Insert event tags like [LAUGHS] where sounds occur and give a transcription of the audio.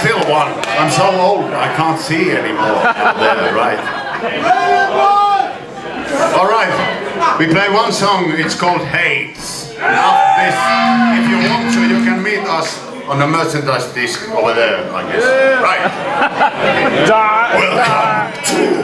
still one. I'm so old, I can't see anymore. [LAUGHS] there, right. All right, we play one song, it's called Hades. And this, if you want to, you can meet us on the merchandise disc over there, I guess. Right. [LAUGHS] Welcome to